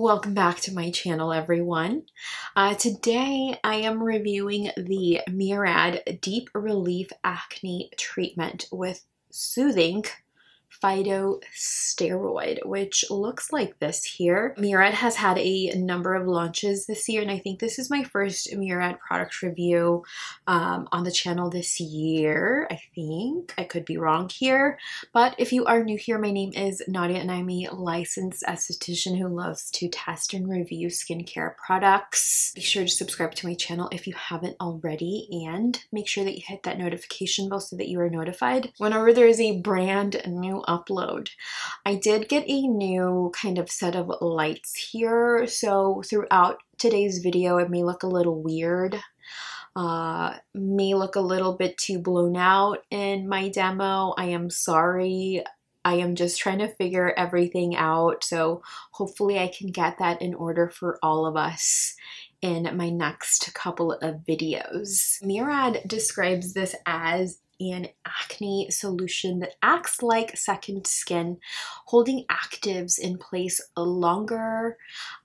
Welcome back to my channel everyone. Uh, today I am reviewing the Murad Deep Relief Acne Treatment with Soothing phytosteroid, which looks like this here. Murad has had a number of launches this year, and I think this is my first Murad product review um, on the channel this year, I think. I could be wrong here, but if you are new here, my name is Nadia, and I'm a licensed esthetician who loves to test and review skincare products. Be sure to subscribe to my channel if you haven't already, and make sure that you hit that notification bell so that you are notified whenever there is a brand new upload. I did get a new kind of set of lights here, so throughout today's video it may look a little weird. Uh, may look a little bit too blown out in my demo. I am sorry. I am just trying to figure everything out, so hopefully I can get that in order for all of us in my next couple of videos. Murad describes this as an acne solution that acts like second skin, holding actives in place longer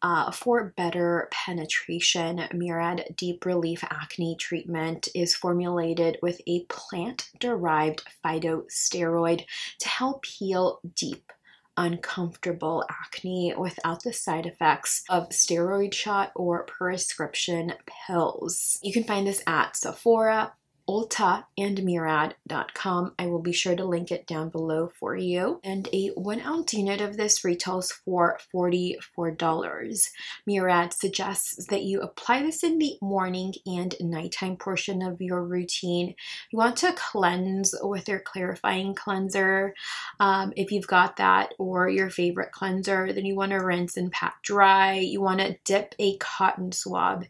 uh, for better penetration. Murad Deep Relief Acne Treatment is formulated with a plant derived phytosteroid to help heal deep uncomfortable acne without the side effects of steroid shot or prescription pills. You can find this at Sephora, Ulta and Murad.com. I will be sure to link it down below for you. And a one ounce unit of this retails for $44. Murad suggests that you apply this in the morning and nighttime portion of your routine. You want to cleanse with your clarifying cleanser. Um, if you've got that or your favorite cleanser, then you want to rinse and pat dry. You want to dip a cotton swab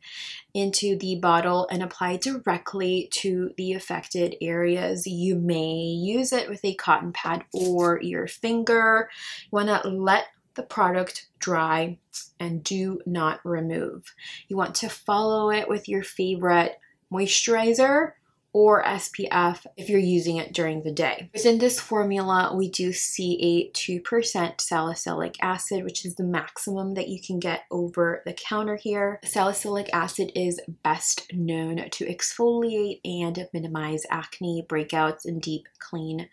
into the bottle and apply directly to the affected areas. You may use it with a cotton pad or your finger. You want to let the product dry and do not remove. You want to follow it with your favorite moisturizer or SPF if you're using it during the day. Within this formula, we do see a 2% salicylic acid, which is the maximum that you can get over the counter here. Salicylic acid is best known to exfoliate and minimize acne, breakouts, and deep clean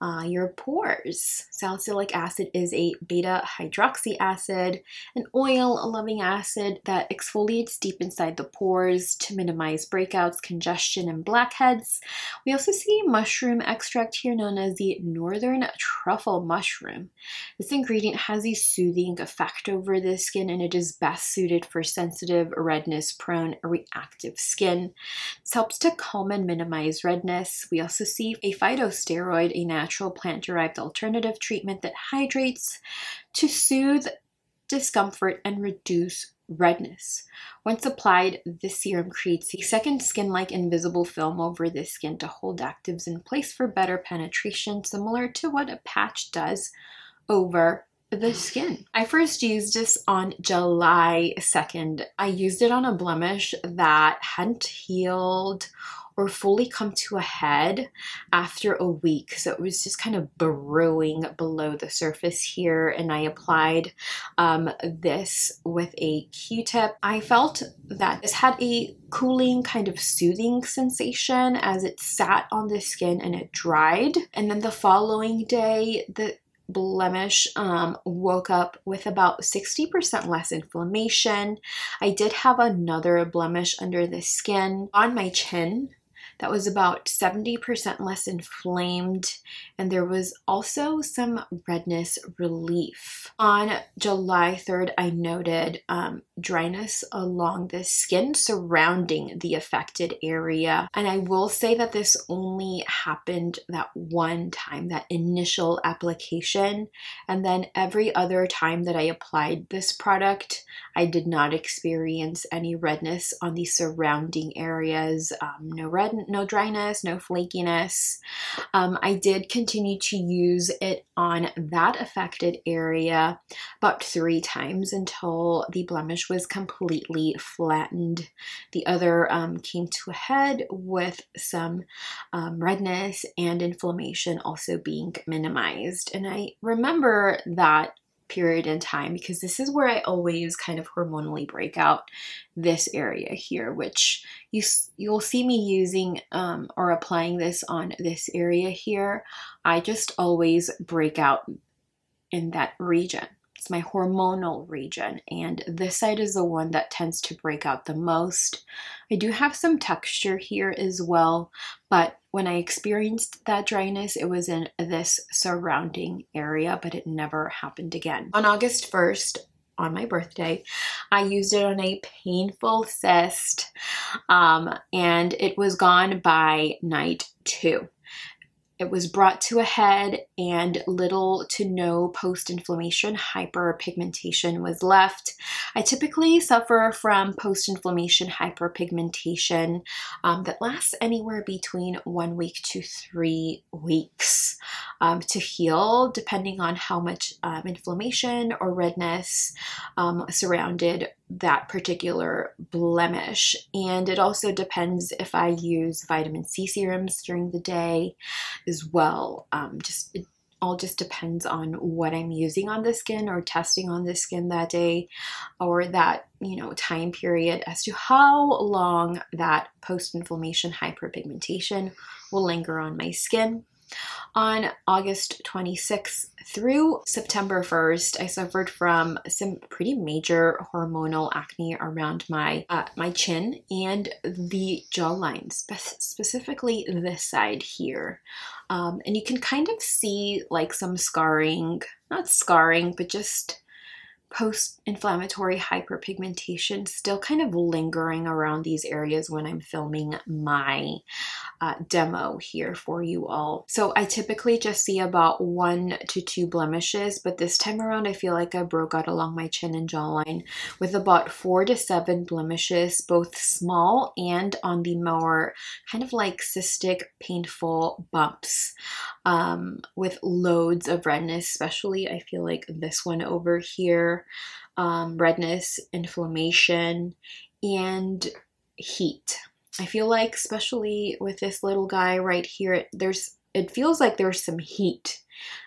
uh, your pores. Salicylic acid is a beta hydroxy acid, an oil loving acid that exfoliates deep inside the pores to minimize breakouts, congestion, and blackheads. We also see mushroom extract here known as the northern truffle mushroom. This ingredient has a soothing effect over the skin and it is best suited for sensitive, redness prone, reactive skin. This helps to calm and minimize redness. We also see a phytosteroid, a natural natural plant-derived alternative treatment that hydrates to soothe discomfort and reduce redness. Once applied, this serum creates a second skin-like invisible film over the skin to hold actives in place for better penetration, similar to what a patch does over the skin. I first used this on July 2nd. I used it on a blemish that hadn't healed or fully come to a head after a week. So it was just kind of brewing below the surface here. And I applied um, this with a Q-tip. I felt that this had a cooling kind of soothing sensation as it sat on the skin and it dried. And then the following day, the blemish um, woke up with about 60% less inflammation. I did have another blemish under the skin on my chin that was about 70% less inflamed, and there was also some redness relief. On July 3rd, I noted um, dryness along the skin surrounding the affected area, and I will say that this only happened that one time, that initial application, and then every other time that I applied this product, I did not experience any redness on the surrounding areas, um, no red no dryness, no flakiness. Um, I did continue to use it on that affected area about three times until the blemish was completely flattened. The other um, came to a head with some um, redness and inflammation also being minimized. And I remember that period in time because this is where I always kind of hormonally break out this area here, which you, you'll see me using um, or applying this on this area here. I just always break out in that region. It's my hormonal region, and this side is the one that tends to break out the most. I do have some texture here as well, but when I experienced that dryness, it was in this surrounding area, but it never happened again. On August 1st, on my birthday. I used it on a painful cyst um, and it was gone by night two. It was brought to a head, and little to no post inflammation hyperpigmentation was left. I typically suffer from post inflammation hyperpigmentation um, that lasts anywhere between one week to three weeks um, to heal, depending on how much um, inflammation or redness um, surrounded that particular blemish. And it also depends if I use vitamin C serums during the day as well. Um, just it all just depends on what I'm using on the skin or testing on the skin that day or that, you know, time period as to how long that post-inflammation hyperpigmentation will linger on my skin. On August 26th through September 1st, I suffered from some pretty major hormonal acne around my uh, my chin and the jawline, spe specifically this side here. Um, and you can kind of see like some scarring, not scarring, but just post-inflammatory hyperpigmentation still kind of lingering around these areas when I'm filming my uh, demo here for you all. So I typically just see about one to two blemishes, but this time around I feel like I broke out along my chin and jawline with about four to seven blemishes, both small and on the more kind of like cystic, painful bumps um, with loads of redness, especially I feel like this one over here, um, redness, inflammation, and heat. I feel like especially with this little guy right here, there's it feels like there's some heat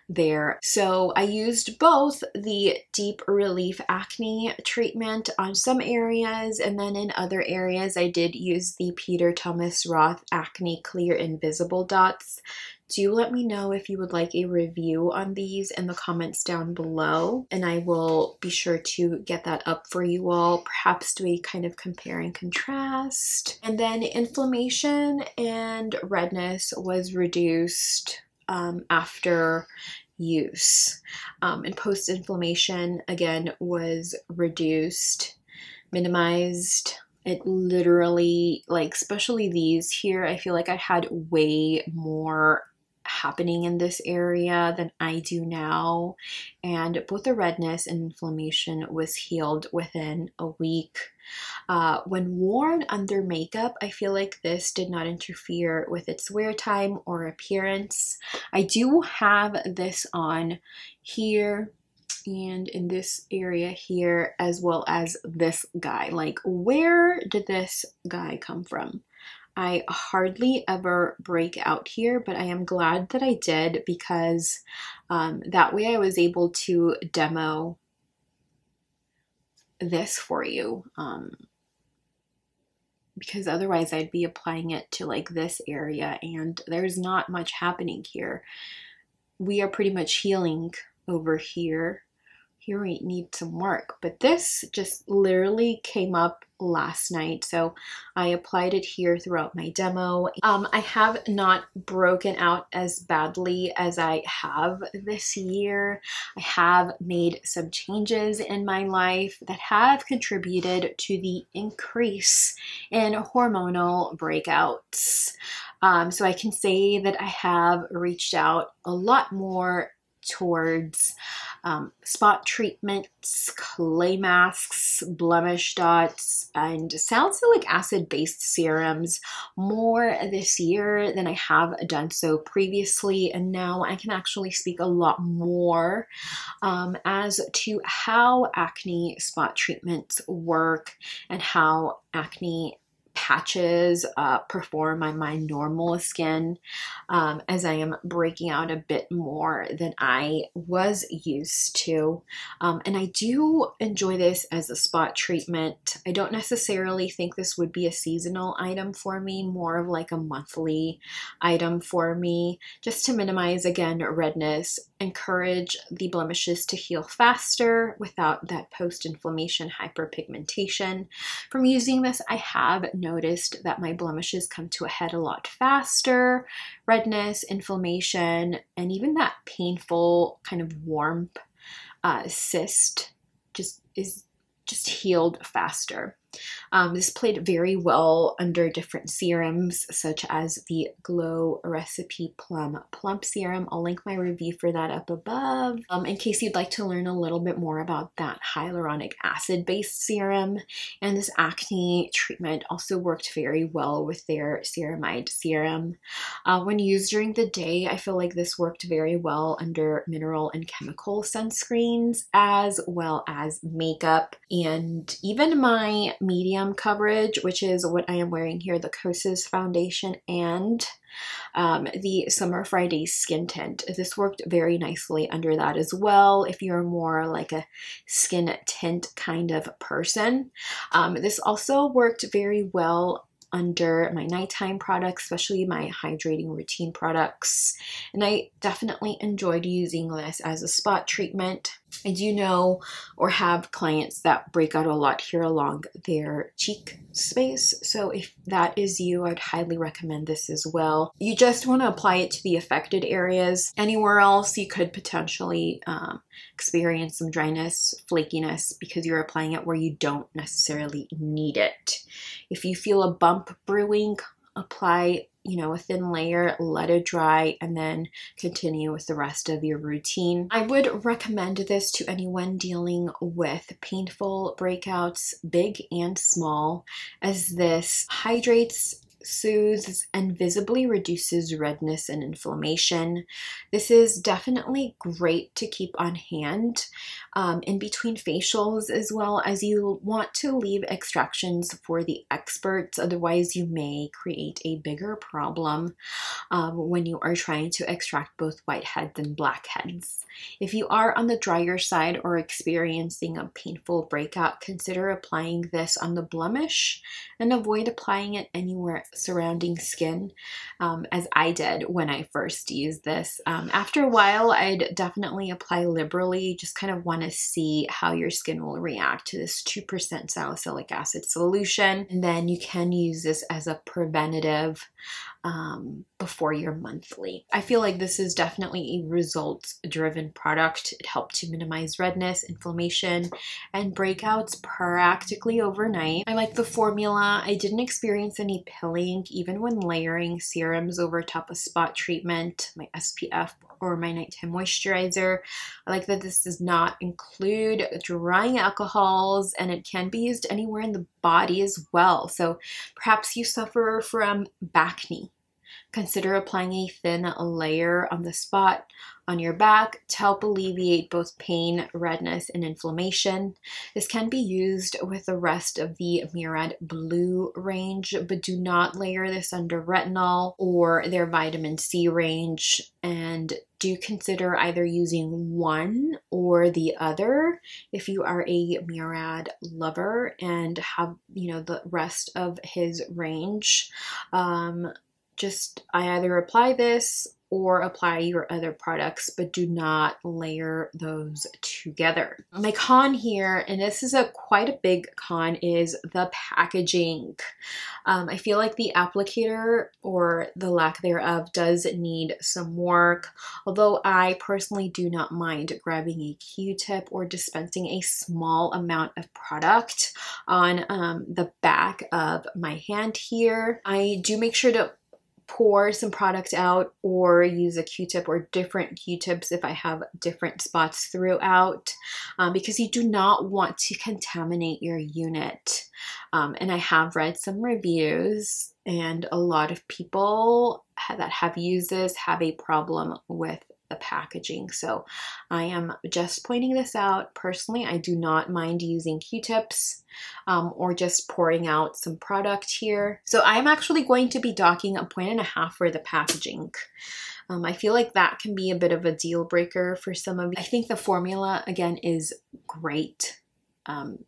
there. So I used both the Deep Relief Acne treatment on some areas and then in other areas I did use the Peter Thomas Roth Acne Clear Invisible Dots. Do let me know if you would like a review on these in the comments down below and I will be sure to get that up for you all perhaps do a kind of compare and contrast. And then inflammation and redness was reduced um, after use. Um, and post inflammation, again, was reduced, minimized. It literally, like, especially these here, I feel like I had way more happening in this area than I do now. And both the redness and inflammation was healed within a week. Uh, when worn under makeup, I feel like this did not interfere with its wear time or appearance. I do have this on here and in this area here as well as this guy. Like where did this guy come from? I hardly ever break out here, but I am glad that I did because um, that way I was able to demo this for you. Um, because otherwise I'd be applying it to like this area and there's not much happening here. We are pretty much healing over here here need some work. But this just literally came up last night. So I applied it here throughout my demo. Um, I have not broken out as badly as I have this year. I have made some changes in my life that have contributed to the increase in hormonal breakouts. Um, so I can say that I have reached out a lot more towards um, spot treatments, clay masks, blemish dots, and salicylic acid-based serums more this year than I have done so previously. And now I can actually speak a lot more um, as to how acne spot treatments work and how acne patches uh, perform on my normal skin um, as I am breaking out a bit more than I was used to. Um, and I do enjoy this as a spot treatment. I don't necessarily think this would be a seasonal item for me, more of like a monthly item for me, just to minimize again redness, encourage the blemishes to heal faster without that post inflammation hyperpigmentation. From using this, I have noticed that my blemishes come to a head a lot faster, redness, inflammation, and even that painful kind of warmth uh, cyst just is just healed faster. Um, this played very well under different serums, such as the Glow Recipe Plum Plump Serum. I'll link my review for that up above um, in case you'd like to learn a little bit more about that hyaluronic acid based serum. And this acne treatment also worked very well with their ceramide serum. Uh, when used during the day, I feel like this worked very well under mineral and chemical sunscreens as well as makeup. And even my medium coverage, which is what I am wearing here, the Kosas foundation and um, the Summer Fridays skin tint. This worked very nicely under that as well if you're more like a skin tint kind of person. Um, this also worked very well under my nighttime products, especially my hydrating routine products. And I definitely enjoyed using this as a spot treatment. I do know or have clients that break out a lot here along their cheek space. So if that is you, I'd highly recommend this as well. You just want to apply it to the affected areas. Anywhere else, you could potentially um, experience some dryness, flakiness because you're applying it where you don't necessarily need it. If you feel a bump brewing, apply you know, a thin layer, let it dry, and then continue with the rest of your routine. I would recommend this to anyone dealing with painful breakouts, big and small, as this hydrates soothes and visibly reduces redness and inflammation. This is definitely great to keep on hand um, in between facials as well as you want to leave extractions for the experts. Otherwise, you may create a bigger problem um, when you are trying to extract both whiteheads and blackheads. If you are on the drier side or experiencing a painful breakout, consider applying this on the blemish and avoid applying it anywhere surrounding skin um, as I did when I first used this. Um, after a while, I'd definitely apply liberally, just kind of want to see how your skin will react to this 2% salicylic acid solution. And then you can use this as a preventative um, before your monthly. I feel like this is definitely a results driven product. It helped to minimize redness, inflammation, and breakouts practically overnight. I like the formula. I didn't experience any pilling even when layering serums over top of spot treatment, my SPF or my nighttime moisturizer. I like that this does not include drying alcohols and it can be used anywhere in the body as well. So perhaps you suffer from backne Consider applying a thin layer on the spot on your back to help alleviate both pain, redness, and inflammation. This can be used with the rest of the Murad Blue range, but do not layer this under retinol or their vitamin C range. And do consider either using one or the other if you are a Murad lover and have, you know, the rest of his range. Um, just I either apply this or apply your other products, but do not layer those together. My con here, and this is a quite a big con, is the packaging. Um, I feel like the applicator or the lack thereof does need some work, although I personally do not mind grabbing a Q-tip or dispensing a small amount of product on um, the back of my hand here. I do make sure to pour some product out or use a q-tip or different q-tips if I have different spots throughout um, because you do not want to contaminate your unit. Um, and I have read some reviews and a lot of people that have used this have a problem with the packaging. So I am just pointing this out. Personally, I do not mind using Q-tips um, or just pouring out some product here. So I'm actually going to be docking a point and a half for the packaging. Um, I feel like that can be a bit of a deal breaker for some of you. I think the formula, again, is great. Um,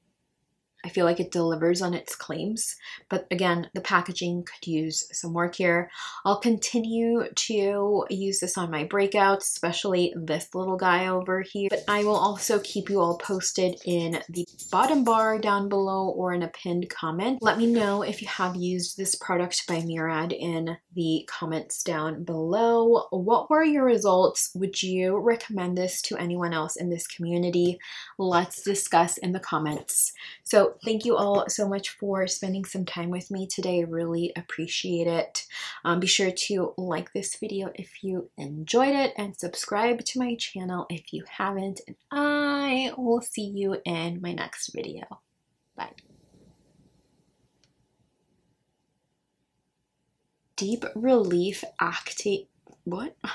I feel like it delivers on its claims. But again, the packaging could use some work here. I'll continue to use this on my breakouts, especially this little guy over here. But I will also keep you all posted in the bottom bar down below or in a pinned comment. Let me know if you have used this product by Murad in the comments down below. What were your results? Would you recommend this to anyone else in this community? Let's discuss in the comments. So thank you all so much for spending some time with me today. Really appreciate it. Um, be sure to like this video if you enjoyed it and subscribe to my channel if you haven't. And I will see you in my next video. Bye. Deep Relief Acti... What?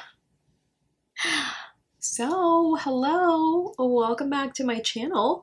So, hello, welcome back to my channel.